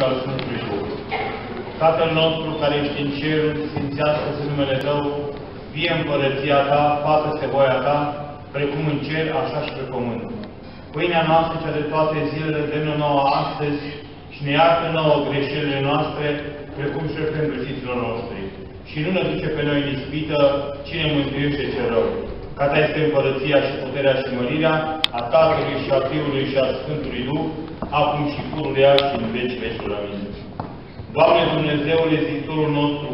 și al Sfântului Duh. Tatăl nostru care ești în cer, sfințească-se numele Tău, vie împărăția Ta, facă-se voia Ta, precum în cer, așa și pe pământ. Pâinea noastră, cea de toate zilele, dă nouă astăzi și ne iartă nouă greșelile noastre, precum și pentru fiților noștri. Și nu ne duce pe noi în ispită, cine mântuiește ce rău. Ca ta este împărăția și puterea și mărirea a Tatălui și a Fiului și a Sfântului Duh, acum și pururea și în veci vecilor. Amin. Doamne Dumnezeule, Zitorul nostru,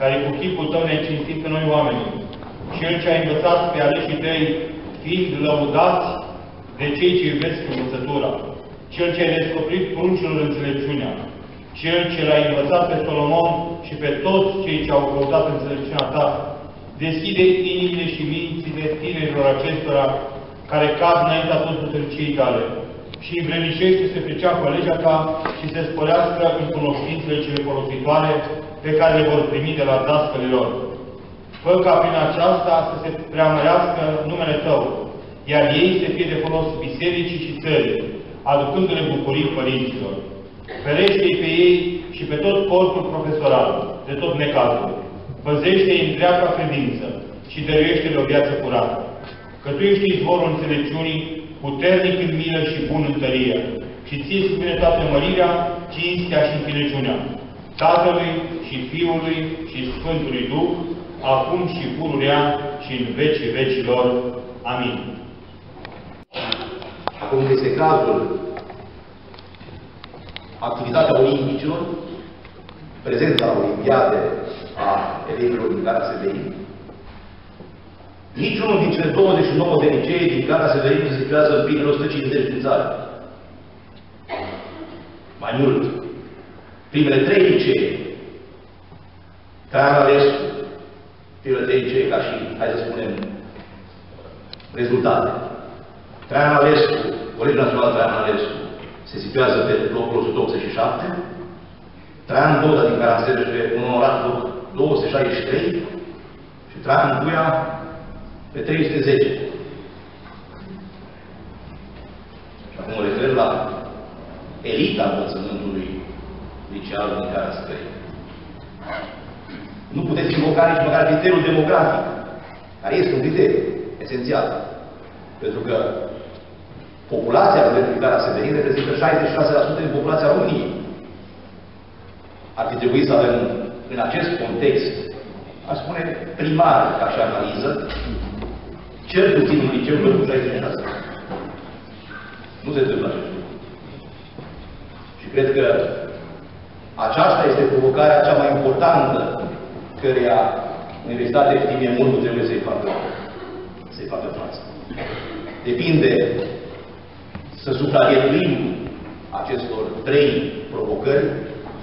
care cu chipul Tău ne-ai cinstit pe noi oamenii, Cel ce a învățat pe aleșii Tăi, fiind lăudați de cei ce iubesc învățătura, Cel ce a descoperit pruncilor înțelepciunea, Cel ce l-a învățat pe Solomon și pe toți cei ce au căutat înțelepciunea Ta, deschide inimile și mințile tinerilor acestora care cad înaintea tot puterciei Tale și învrenicește să priceapă legea Ta și să sporească în cunoștințele cele folositoare pe care le vor primi de la dascălilor. Fă ca prin aceasta să se preamărească numele Tău, iar ei să fie de folos bisericii și țării, aducându-le bucurii părinților. Ferește-i pe ei și pe tot corpul profesoral, de tot necazul. Păzește-i întreaga credință și dăruiește-le o viață curată. Că Tu ești izvorul înțelepciunii, puternic în milă și bun în tărie, și ții cu bine toată mărirea, cinstea și înțelepciunea, Tatălui și Fiului și Sfântului Duh, acum și pururea și în vecii vecilor. Amin. Acum este cazul activitatea olimpicilor, prezența olimpiade a elevilor din Gara Severin. Niciunul din cele 29 de licee din Gara Severin nu se situează în primele 150 din țară. Mai mult, primele trei licee, Traian Alescu, primele trei licee ca și, hai să spunem, rezultate. Traian Alescu, Colegiul Național Traian Alescu, se situează pe locul 187, Traian Boda din Caranțel pe un onorat loc 263 și Traian Buia pe 310. Și acum mă refer la elita învățământului liceal din care se trăie. Nu puteți invoca nici măcar criteriul demografic, care este un criteriu esențial. Pentru că populația în care se veni reprezintă 66% din populația României. Ar fi trebuit să avem în acest context, aș spune primar ca și analiză, cel puțin un liceu cu 66. Nu se întâmplă acest lucru. Și cred că aceasta este provocarea cea mai importantă căreia Universitatea Eftimie Mundu trebuie să-i facă, să facă față. Depinde să supraviețuim acestor trei provocări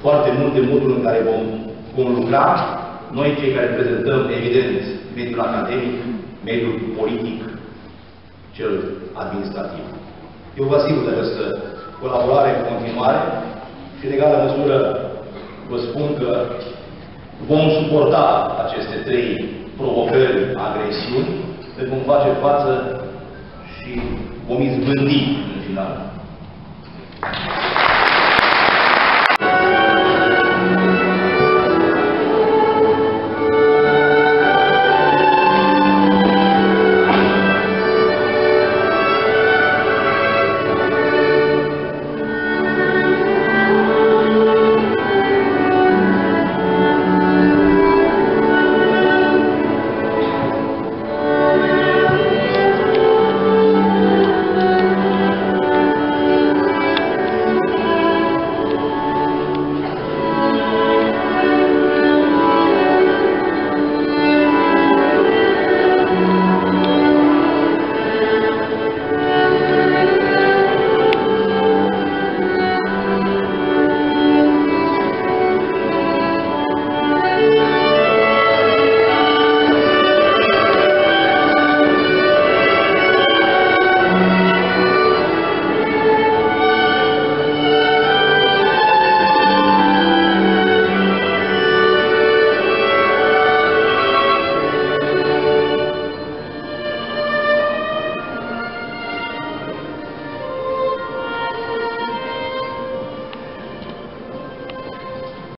foarte mult de modul în care vom, vom lucra noi cei care reprezentăm, evident, mediul academic, mediul politic, cel administrativ. Eu vă asigur de această colaborare în continuare și în egală măsură vă spun că vom suporta aceste trei provocări, agresiuni, le vom face față și vom izbândi în final.